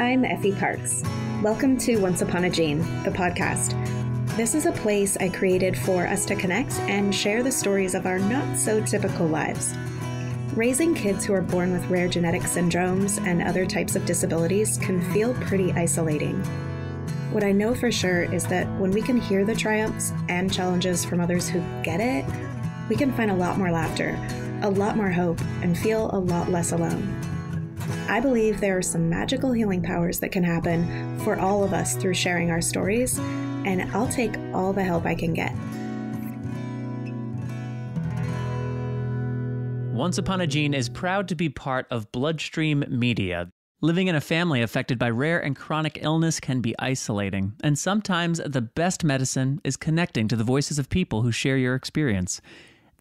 I'm Effie Parks. Welcome to Once Upon a Gene, the podcast. This is a place I created for us to connect and share the stories of our not so typical lives. Raising kids who are born with rare genetic syndromes and other types of disabilities can feel pretty isolating. What I know for sure is that when we can hear the triumphs and challenges from others who get it, we can find a lot more laughter, a lot more hope, and feel a lot less alone. I believe there are some magical healing powers that can happen for all of us through sharing our stories, and I'll take all the help I can get. Once Upon a Gene is proud to be part of Bloodstream Media. Living in a family affected by rare and chronic illness can be isolating, and sometimes the best medicine is connecting to the voices of people who share your experience.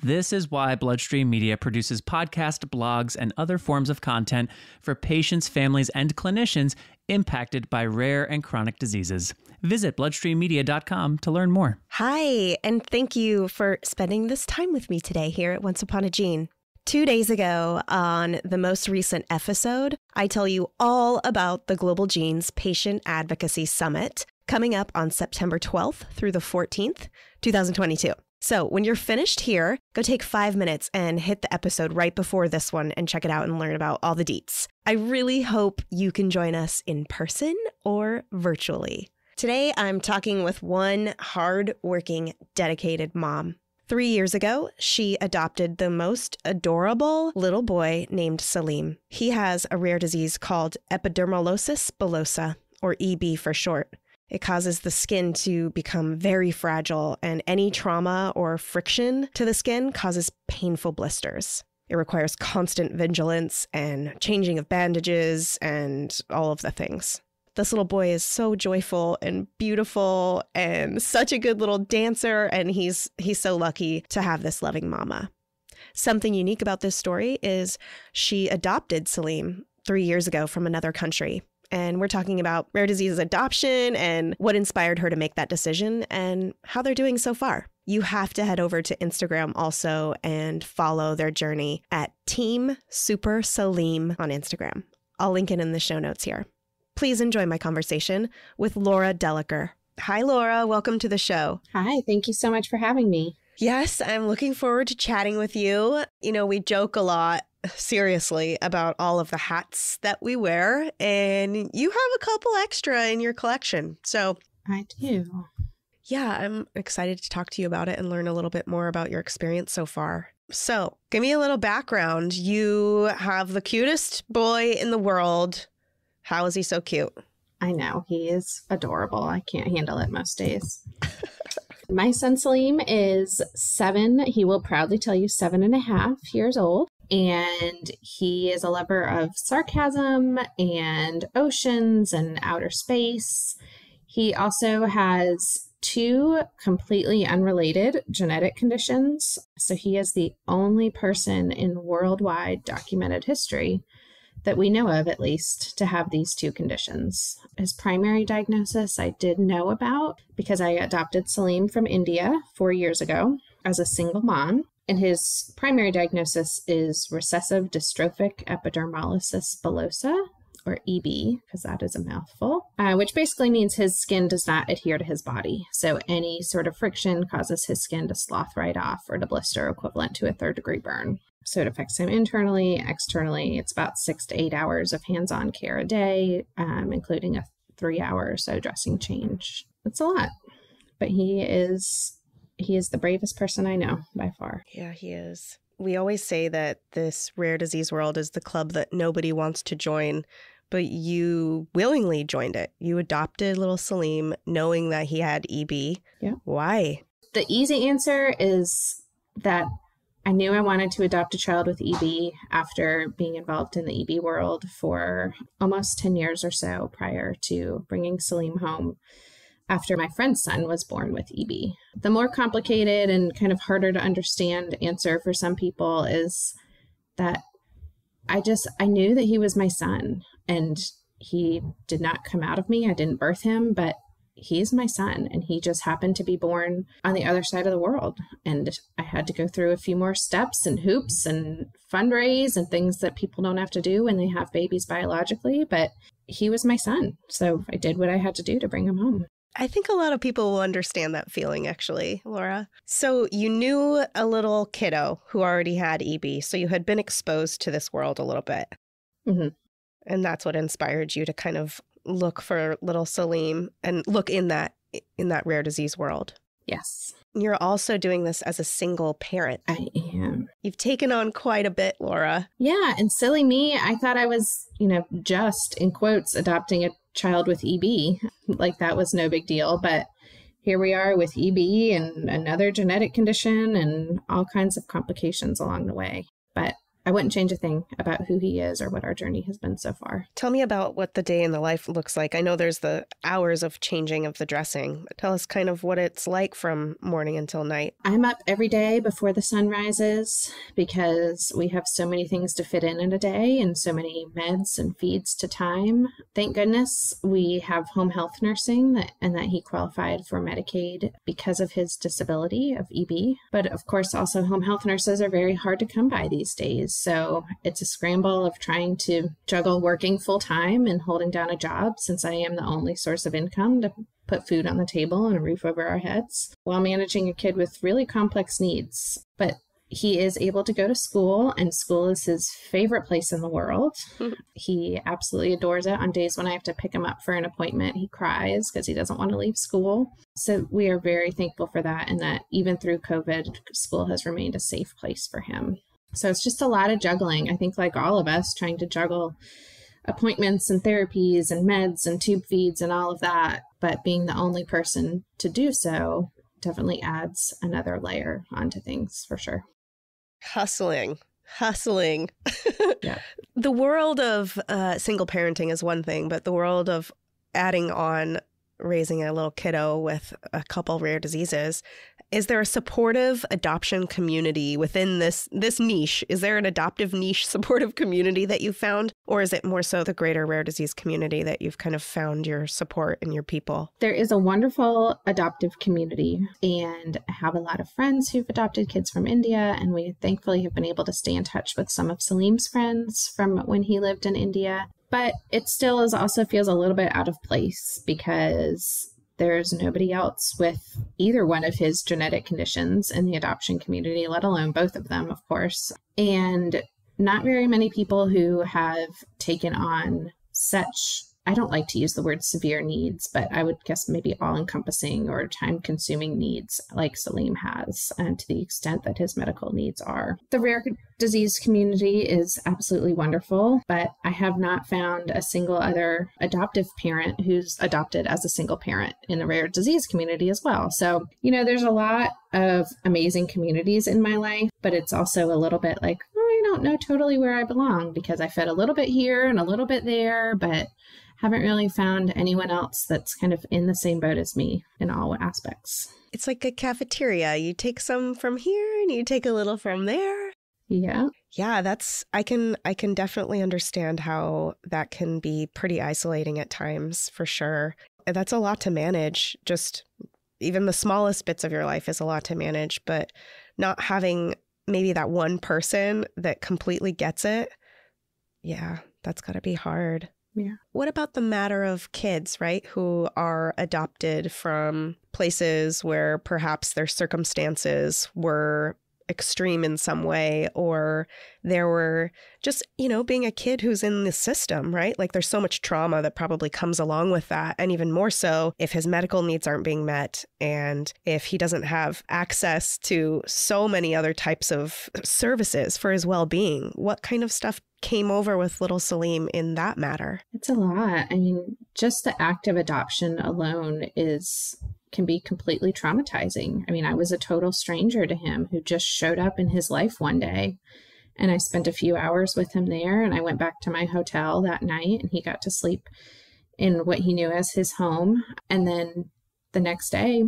This is why Bloodstream Media produces podcasts, blogs, and other forms of content for patients, families, and clinicians impacted by rare and chronic diseases. Visit bloodstreammedia.com to learn more. Hi, and thank you for spending this time with me today here at Once Upon a Gene. Two days ago, on the most recent episode, I tell you all about the Global Genes Patient Advocacy Summit coming up on September 12th through the 14th, 2022. So, when you're finished here, go take five minutes and hit the episode right before this one and check it out and learn about all the deets. I really hope you can join us in person or virtually. Today, I'm talking with one hard-working, dedicated mom. Three years ago, she adopted the most adorable little boy named Salim. He has a rare disease called epidermolysis bullosa, or EB for short. It causes the skin to become very fragile, and any trauma or friction to the skin causes painful blisters. It requires constant vigilance and changing of bandages and all of the things. This little boy is so joyful and beautiful and such a good little dancer and he's he's so lucky to have this loving mama. Something unique about this story is she adopted Salim 3 years ago from another country and we're talking about rare diseases adoption and what inspired her to make that decision and how they're doing so far. You have to head over to Instagram also and follow their journey at Team Super Salim on Instagram. I'll link it in the show notes here. Please enjoy my conversation with Laura Dellicker. Hi, Laura. Welcome to the show. Hi. Thank you so much for having me. Yes, I'm looking forward to chatting with you. You know, we joke a lot seriously about all of the hats that we wear, and you have a couple extra in your collection. So I do. Yeah, I'm excited to talk to you about it and learn a little bit more about your experience so far. So, give me a little background. You have the cutest boy in the world. How is he so cute? I know. He is adorable. I can't handle it most days. My son Salim is seven. He will proudly tell you seven and a half years old and he is a lover of sarcasm and oceans and outer space. He also has two completely unrelated genetic conditions. So he is the only person in worldwide documented history that we know of, at least, to have these two conditions. His primary diagnosis I did know about because I adopted Salim from India four years ago as a single mom. And his primary diagnosis is recessive dystrophic epidermolysis bullosa, or EB, because that is a mouthful, uh, which basically means his skin does not adhere to his body. So any sort of friction causes his skin to slough right off or to blister, equivalent to a third degree burn. So it affects him internally, externally. It's about six to eight hours of hands on care a day, um, including a three hour or so dressing change. It's a lot, but he is he is the bravest person I know by far. Yeah, he is. We always say that this rare disease world is the club that nobody wants to join, but you willingly joined it. You adopted little Salim knowing that he had EB. Yeah. Why? The easy answer is that I knew I wanted to adopt a child with EB after being involved in the EB world for almost 10 years or so prior to bringing Salim home after my friend's son was born with EB. The more complicated and kind of harder to understand answer for some people is that I just I knew that he was my son and he did not come out of me. I didn't birth him, but he's my son and he just happened to be born on the other side of the world and i had to go through a few more steps and hoops and fundraise and things that people don't have to do when they have babies biologically but he was my son so i did what i had to do to bring him home I think a lot of people will understand that feeling, actually, Laura. So, you knew a little kiddo who already had EB, so you had been exposed to this world a little bit. Mm-hmm. And that's what inspired you to kind of look for little Salim and look in that in that rare disease world. Yes. You're also doing this as a single parent. I am. You've taken on quite a bit, Laura. Yeah, and silly me, I thought I was, you know, just in quotes adopting a child with EB. Like that was no big deal, but here we are with EB and another genetic condition and all kinds of complications along the way. But I wouldn't change a thing about who he is or what our journey has been so far. Tell me about what the day in the life looks like. I know there's the hours of changing of the dressing. Tell us kind of what it's like from morning until night. I'm up every day before the sun rises because we have so many things to fit in in a day and so many meds and feeds to time. Thank goodness we have home health nursing that, and that he qualified for Medicaid because of his disability of EB. But of course, also home health nurses are very hard to come by these days. So it's a scramble of trying to juggle working full time and holding down a job since I am the only source of income to put food on the table and a roof over our heads while managing a kid with really complex needs. But he is able to go to school, and school is his favorite place in the world. he absolutely adores it. On days when I have to pick him up for an appointment, he cries because he doesn't want to leave school. So we are very thankful for that, and that even through COVID, school has remained a safe place for him. So it's just a lot of juggling. I think, like all of us, trying to juggle appointments and therapies and meds and tube feeds and all of that. But being the only person to do so definitely adds another layer onto things for sure. Hustling. Hustling. yeah. The world of uh, single parenting is one thing, but the world of adding on raising a little kiddo with a couple rare diseases is there a supportive adoption community within this this niche? Is there an adoptive niche supportive community that you found or is it more so the greater rare disease community that you've kind of found your support and your people? There is a wonderful adoptive community and i have a lot of friends who've adopted kids from india and we thankfully have been able to stay in touch with some of salim's friends from when he lived in india. But it still is also feels a little bit out of place because there's nobody else with either one of his genetic conditions in the adoption community, let alone both of them, of course. And not very many people who have taken on such I don't like to use the word severe needs, but I would guess maybe all encompassing or time consuming needs like Salim has, and to the extent that his medical needs are. The rare disease community is absolutely wonderful, but I have not found a single other adoptive parent who's adopted as a single parent in the rare disease community as well. So, you know, there's a lot of amazing communities in my life, but it's also a little bit like, oh, I don't know totally where I belong because I fed a little bit here and a little bit there, but haven't really found anyone else that's kind of in the same boat as me in all aspects. It's like a cafeteria. You take some from here and you take a little from there. Yeah. Yeah, that's I can I can definitely understand how that can be pretty isolating at times for sure. That's a lot to manage. Just even the smallest bits of your life is a lot to manage, but not having maybe that one person that completely gets it. Yeah, that's got to be hard. What about the matter of kids, right, who are adopted from places where perhaps their circumstances were extreme in some way or there were just you know being a kid who's in the system right like there's so much trauma that probably comes along with that and even more so if his medical needs aren't being met and if he doesn't have access to so many other types of services for his well-being what kind of stuff came over with little Salim in that matter? It's a lot. I mean, just the act of adoption alone is can be completely traumatizing. I mean, I was a total stranger to him who just showed up in his life one day. And I spent a few hours with him there. And I went back to my hotel that night and he got to sleep in what he knew as his home. And then the next day,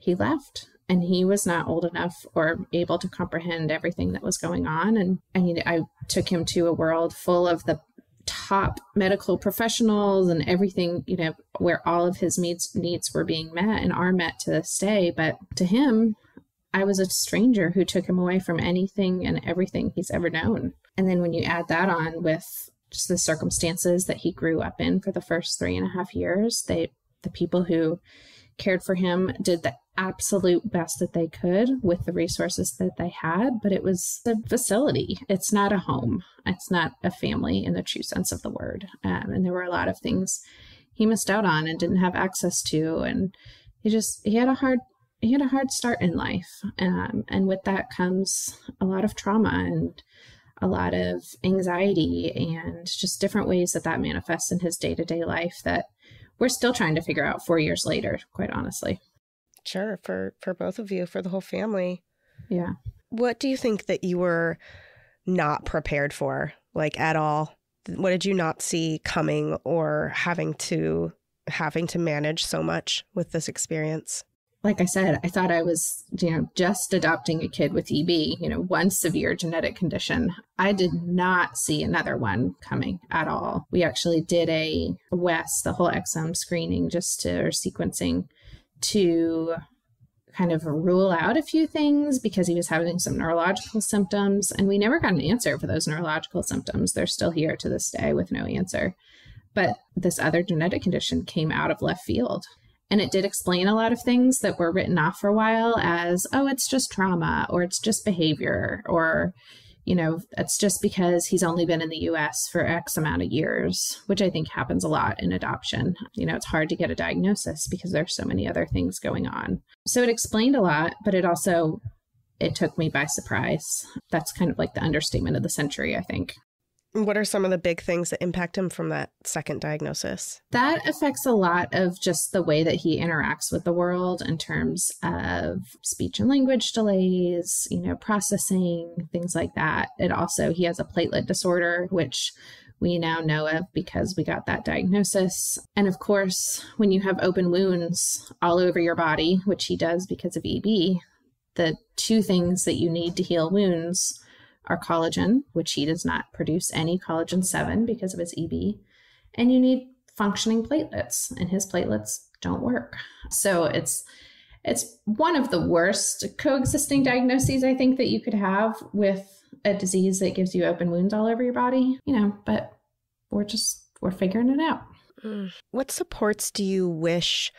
he left and he was not old enough or able to comprehend everything that was going on. And I mean, I took him to a world full of the top medical professionals and everything, you know, where all of his needs needs were being met and are met to this day. But to him, I was a stranger who took him away from anything and everything he's ever known. And then when you add that on with just the circumstances that he grew up in for the first three and a half years, they the people who cared for him did the absolute best that they could with the resources that they had, but it was a facility. It's not a home. It's not a family in the true sense of the word. Um, and there were a lot of things he missed out on and didn't have access to, and he just he had a hard he had a hard start in life, um, and with that comes a lot of trauma and a lot of anxiety and just different ways that that manifests in his day to day life that we're still trying to figure out four years later, quite honestly. Sure, for for both of you, for the whole family. Yeah. What do you think that you were not prepared for, like at all? What did you not see coming or having to having to manage so much with this experience? Like I said, I thought I was, you know, just adopting a kid with EB, you know, one severe genetic condition. I did not see another one coming at all. We actually did a WES, the whole exome screening, just to or sequencing to kind of rule out a few things because he was having some neurological symptoms. And we never got an answer for those neurological symptoms. They're still here to this day with no answer. But this other genetic condition came out of left field. And it did explain a lot of things that were written off for a while as, oh, it's just trauma or it's just behavior or, you know, it's just because he's only been in the US for X amount of years, which I think happens a lot in adoption. You know, it's hard to get a diagnosis because there's so many other things going on. So it explained a lot, but it also it took me by surprise. That's kind of like the understatement of the century, I think. What are some of the big things that impact him from that second diagnosis? That affects a lot of just the way that he interacts with the world in terms of speech and language delays, you know, processing, things like that. It also, he has a platelet disorder, which we now know of because we got that diagnosis. And of course, when you have open wounds all over your body, which he does because of EB, the two things that you need to heal wounds are collagen, which he does not produce any collagen 7 because of his EB, and you need functioning platelets, and his platelets don't work. So it's it's one of the worst coexisting diagnoses I think that you could have with a disease that gives you open wounds all over your body, you know, but we're just we're figuring it out. Mm. What supports do you wish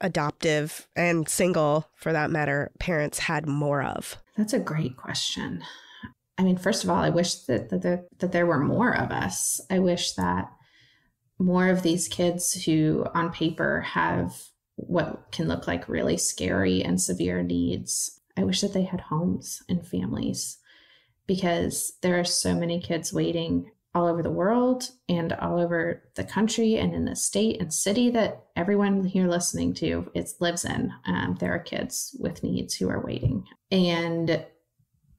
adoptive and single for that matter parents had more of? That's a great question. I mean, first of all, I wish that that there, that there were more of us. I wish that more of these kids who, on paper, have what can look like really scary and severe needs. I wish that they had homes and families because there are so many kids waiting all over the world and all over the country and in the state and city that everyone here listening to it lives in. Um, there are kids with needs who are waiting, and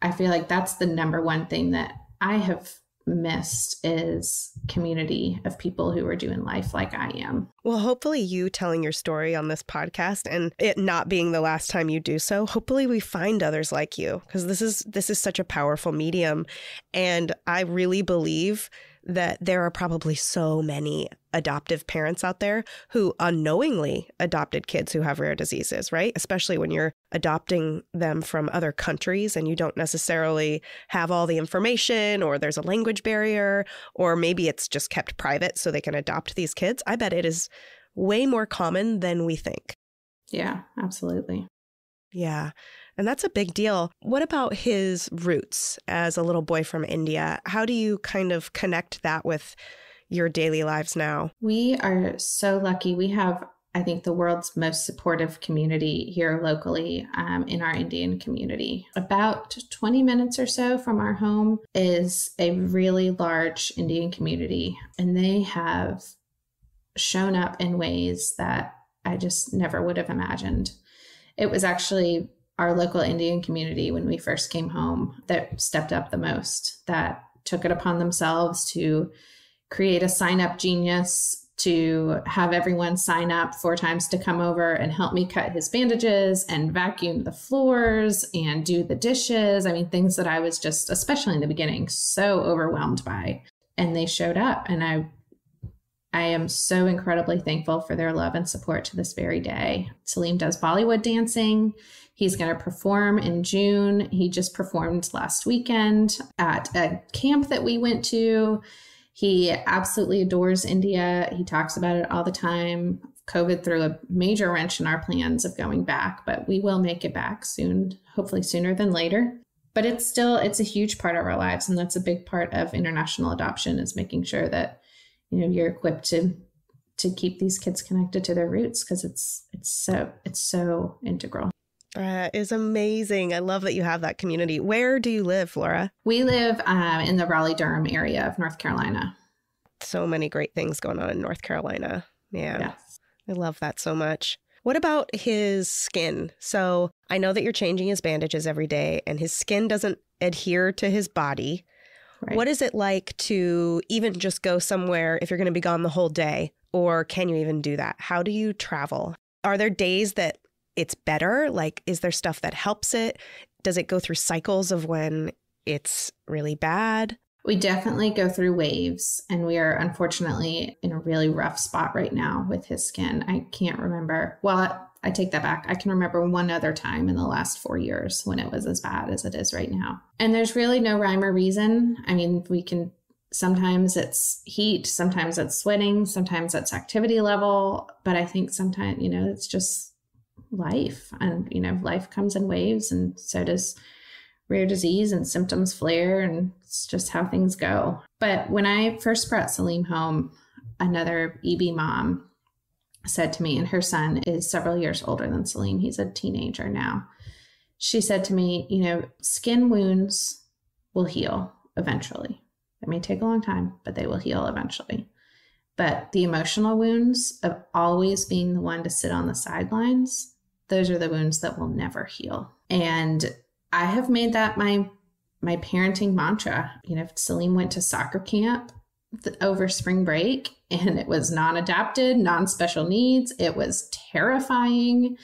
I feel like that's the number one thing that I have missed is community of people who are doing life like I am. Well, hopefully you telling your story on this podcast and it not being the last time you do so, hopefully we find others like you because this is this is such a powerful medium and I really believe that there are probably so many adoptive parents out there who unknowingly adopted kids who have rare diseases, right? Especially when you're adopting them from other countries and you don't necessarily have all the information or there's a language barrier or maybe it's just kept private so they can adopt these kids. I bet it is way more common than we think. Yeah, absolutely. Yeah. And that's a big deal. What about his roots as a little boy from India? How do you kind of connect that with your daily lives now? We are so lucky. We have, I think, the world's most supportive community here locally um, in our Indian community. About 20 minutes or so from our home is a really large Indian community, and they have shown up in ways that I just never would have imagined. It was actually our local Indian community when we first came home that stepped up the most, that took it upon themselves to create a SignUpGenius to have everyone sign up four times to come over and help me cut his bandages and vacuum the floors and do the dishes. I mean, things that I was just, especially in the beginning, so overwhelmed by. and they showed up and I I am so incredibly thankful for their love and support to this very day. Salim does Bollywood dancing. He's going to perform in June. He just performed last weekend at a camp that we went to. He absolutely adores India. He talks about it all the time. COVID threw a major wrench in our plans of going back, but we will make it back soon, hopefully sooner than later. But it's still it's a huge part of our lives and that's a big part of international adoption is making sure that you know you're equipped to to keep these kids connected to their roots because it's it's so it's so integral. That is amazing. I love that you have that community. Where do you live, Laura? We live um, in the Raleigh Durham area of North Carolina. So many great things going on in North Carolina. Yeah. Yes. I love that so much. What about his skin? So I know that you're changing his bandages every day and his skin doesn't adhere to his body. Right. What is it like to even just go somewhere if you're going to be gone the whole day? Or can you even do that? How do you travel? Are there days that it's better? Like, is there stuff that helps it? Does it go through cycles of when it's really bad? We definitely go through waves, and we are unfortunately in a really rough spot right now with his skin. I can't remember. Well, I take that back. I can remember one other time in the last four years when it was as bad as it is right now. And there's really no rhyme or reason. I mean, we can sometimes it's heat, sometimes it's sweating, sometimes it's activity level. But I think sometimes, you know, it's just life. And, you know, life comes in waves, and so does rare disease and symptoms flare. And it's just how things go. But when I first brought Salim home, another EB mom said to me, and her son is several years older than Salim, he's a teenager now. She said to me, You know, skin wounds will heal eventually. It may take a long time, but they will heal eventually. But the emotional wounds of always being the one to sit on the sidelines, those are the wounds that will never heal. And I have made that my my parenting mantra. You know, Salim went to soccer camp over spring break and it was non-adapted, non-special needs. It was terrifying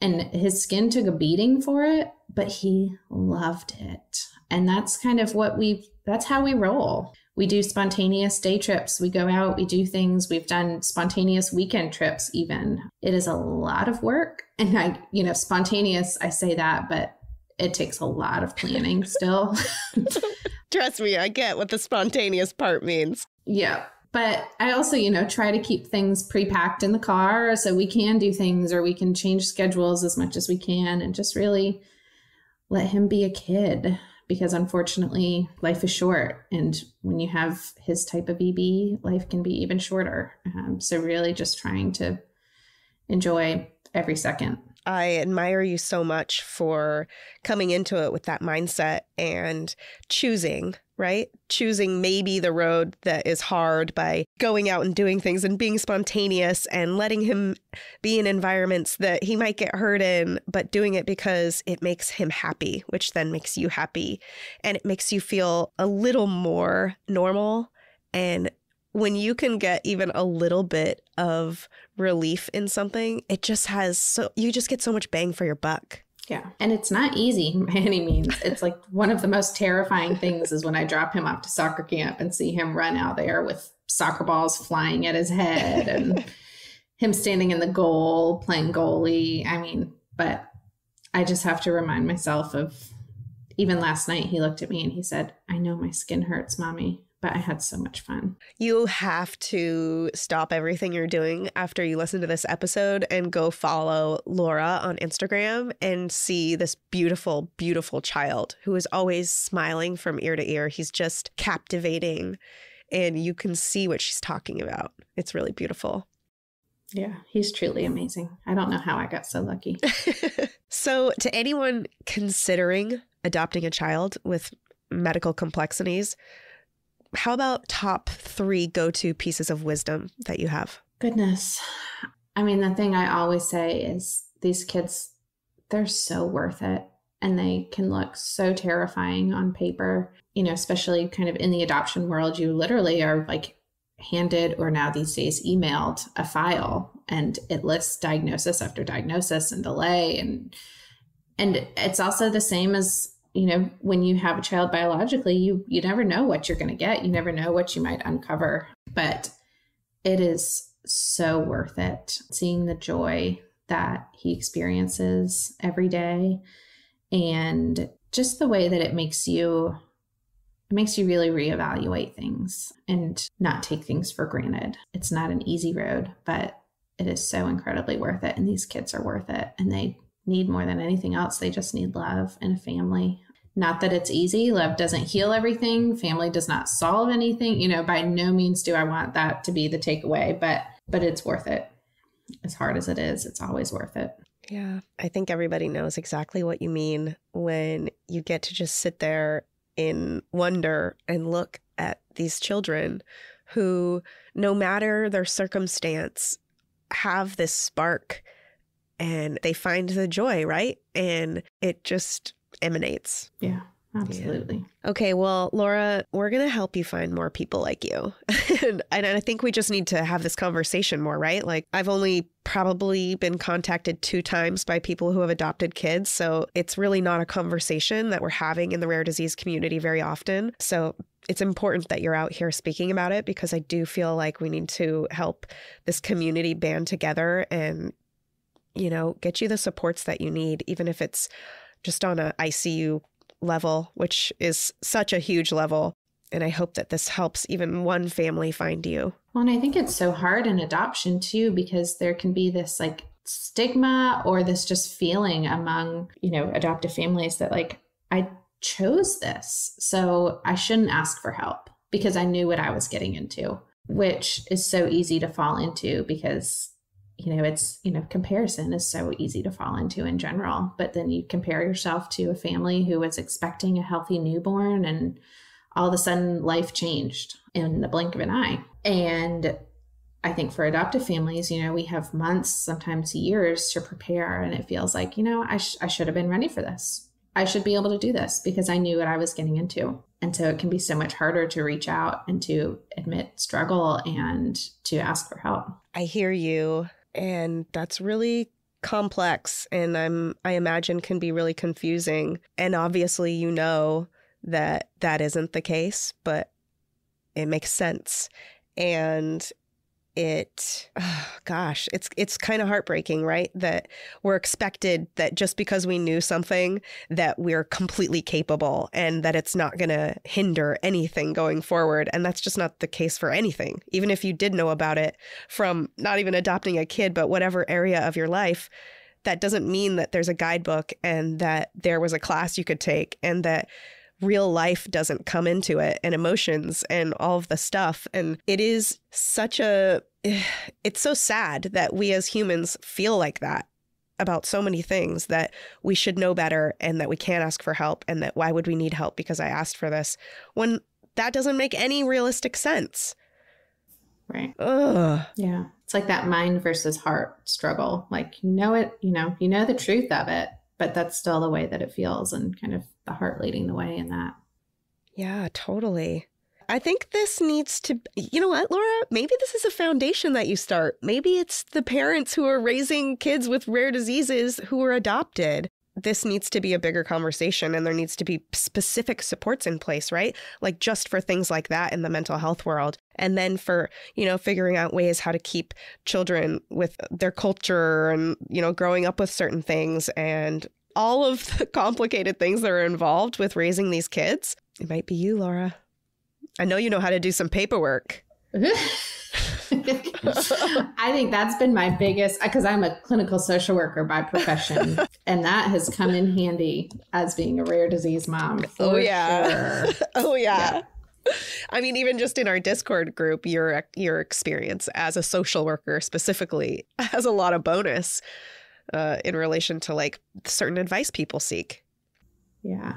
and his skin took a beating for it, but he loved it. And that's kind of what we that's how we roll. We do spontaneous day trips. We go out, we do things. We've done spontaneous weekend trips even. It is a lot of work. And I, you know, spontaneous, I say that, but it takes a lot of planning still. Trust me, I get what the spontaneous part means. yeah. But I also, you know, try to keep things pre packed in the car so we can do things or we can change schedules as much as we can and just really let him be a kid because unfortunately life is short. And when you have his type of EB, life can be even shorter. Um, so, really just trying to enjoy every second. I admire you so much for coming into it with that mindset and choosing, right? Choosing maybe the road that is hard by going out and doing things and being spontaneous and letting him be in environments that he might get hurt in, but doing it because it makes him happy, which then makes you happy. And it makes you feel a little more normal and when you can get even a little bit of relief in something, it just has so you just get so much bang for your buck. Yeah. And it's not easy by any means. It's like one of the most terrifying things is when I drop him off to soccer camp and see him run out there with soccer balls flying at his head and him standing in the goal playing goalie. I mean, but I just have to remind myself of even last night he looked at me and he said, I know my skin hurts, mommy, but I had so much fun. You have to stop everything you're doing after you listen to this episode and go follow Laura on Instagram and see this beautiful, beautiful child who is always smiling from ear to ear. He's just captivating and you can see what she's talking about. It's really beautiful. Yeah, he's truly amazing. I don't know how I got so lucky. so, to anyone considering adopting a child with medical complexities, how about top three go to pieces of wisdom that you have? Goodness. I mean, the thing I always say is these kids, they're so worth it. And they can look so terrifying on paper, you know, especially kind of in the adoption world. You literally are like handed, or now these days, emailed a file and it lists diagnosis after diagnosis and delay. And, and it's also the same as you know, when you have a child biologically, you you never know what you're going to get. You never know what you might uncover. But it is so worth it seeing the joy that he experiences every day and just the way that it makes you it makes you really reevaluate things and not take things for granted. It's not an easy road, but it is so incredibly worth it and these kids are worth it and they need more than anything else. They just need love and a family. Not that it's easy. Love doesn't heal everything. Family does not solve anything. You know, by no means do I want that to be the takeaway, but but it's worth it. As hard as it is, it's always worth it. Yeah. I think everybody knows exactly what you mean when you get to just sit there in wonder and look at these children who, no matter their circumstance, have this spark and they find the joy, right? And it just emanates. Yeah. Absolutely. Yeah. Okay, well, Laura, we're going to help you find more people like you. and, and I think we just need to have this conversation more, right? Like, I've only probably been contacted two times by people who have adopted kids. So it's really not a conversation that we're having in the rare disease community very often. So it's important that you're out here speaking about it because I do feel like we need to help this community band together and, you know, get you the supports that you need, even if it's just on a ICU level, which is such a huge level. And I hope that this helps even one family find you. Well, and I think it's so hard in adoption too, because there can be this like stigma or this just feeling among, you know, adoptive families that like, I chose this. So I shouldn't ask for help because I knew what I was getting into, which is so easy to fall into because you know it's you know comparison is so easy to fall into in general but then you compare yourself to a family who was expecting a healthy newborn and all of a sudden life changed in the blink of an eye. And i think for adoptive families you know we have months sometimes years to prepare and it feels like you know i, sh- I should have been ready for this. I should be able to do this because i knew what i was getting into. And so it can be so much harder to reach out and to admit struggle and to ask for help. I hear you and that's really complex and I'm I imagine can be really confusing. And obviously you know that that isn't the case, but it makes sense. And it oh gosh it's it's kind of heartbreaking right? That we're expected that just because we knew something that we're completely capable and that it's not going to hinder anything going forward. And that's just not the case for anything. Even if you did know about it from not even adopting a kid but whatever area of your life that doesn't mean that there's a guidebook and that there was a class you could take and that real life doesn't come into it and emotions and all of the stuff. And it is such a, it's so sad that we as humans feel like that about so many things that we should know better and that we can't ask for help and that why would we need help because I asked for this when that doesn't make any realistic sense. Right. Ugh. Yeah. It's like that mind versus heart struggle. Like, you know it, you know, you know the truth of it, but that's still the way that it feels and kind of the heart leading the way in that. Yeah, totally. I think this needs to, you know what, Laura? Maybe this is a foundation that you start. Maybe it's the parents who are raising kids with rare diseases who are adopted. This needs to be a bigger conversation and there needs to be specific supports in place, right? Like just for things like that in the mental health world. And then for, you know, figuring out ways how to keep children with their culture and, you know, growing up with certain things and all of the complicated things that are involved with raising these kids. It might be you, Laura. I know you know how to do some paperwork. I think that's been my biggest because I'm a clinical social worker by profession, and that has come in handy as being a rare disease mom. oh yeah, sure. oh yeah. yeah. I mean, even just in our Discord group, your your experience as a social worker specifically has a lot of bonus uh, in relation to like certain advice people seek. Yeah.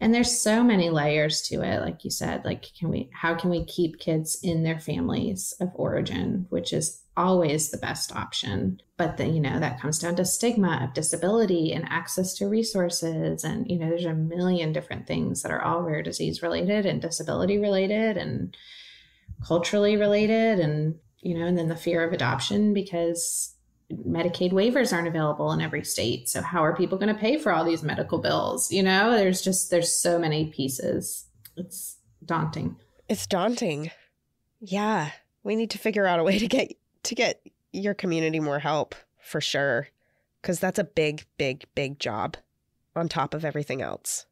And there's so many layers to it. Like you said, like, can we, how can we keep kids in their families of origin, which is always the best option. But then, you know, that comes down to stigma of disability and access to resources. And, you know, there's a million different things that are all rare disease related and disability related and culturally related. And, you know, and then the fear of adoption because Medicaid waivers aren't available in every state. So how are people going to pay for all these medical bills? You know, there's just there's so many pieces. It's daunting. It's daunting. Yeah. We need to figure out a way to get to get your community more help for sure cuz that's a big big big job on top of everything else.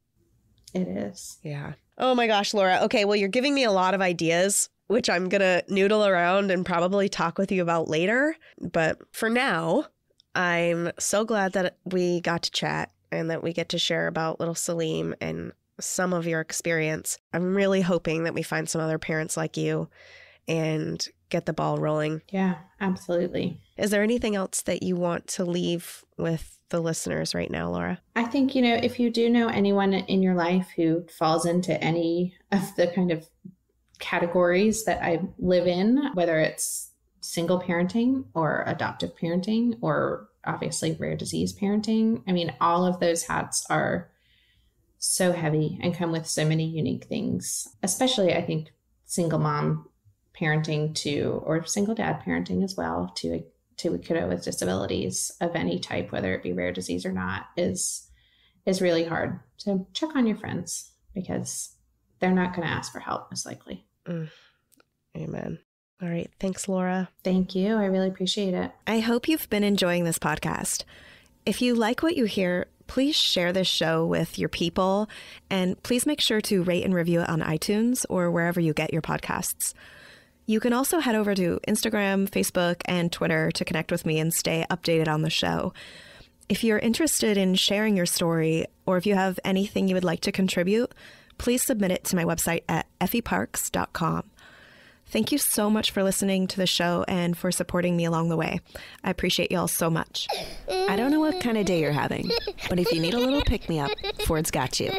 It is. Yeah. Oh my gosh, Laura. Okay, well you're giving me a lot of ideas which I'm going to noodle around and probably talk with you about later, but for now, I'm so glad that we got to chat and that we get to share about little Salim and some of your experience. I'm really hoping that we find some other parents like you and get the ball rolling. Yeah, absolutely. Is there anything else that you want to leave with the listeners right now, Laura? I think, you know, if you do know anyone in your life who falls into any of the kind of categories that I live in, whether it's single parenting or adoptive parenting or obviously rare disease parenting, I mean, all of those hats are so heavy and come with so many unique things, especially, I think, single mom parenting to or single dad parenting as well to a to a kiddo with disabilities of any type whether it be rare disease or not is is really hard so check on your friends because they're not going to ask for help most likely mm. amen. All right. Thanks laura. Thank you. I really appreciate it. I hope you've been enjoying this podcast. If you like what you hear please share this show with your people and please make sure to rate and review it on itunes or wherever you get your podcasts. You can also head over to Instagram, Facebook, and Twitter to connect with me and stay updated on the show. If you're interested in sharing your story, or if you have anything you would like to contribute, please submit it to my website at effieparks.com. Thank you so much for listening to the show and for supporting me along the way. I appreciate y'all so much. I don't know what kind of day you're having, but if you need a little pick me up, Ford's got you.